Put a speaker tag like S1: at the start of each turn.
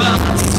S1: about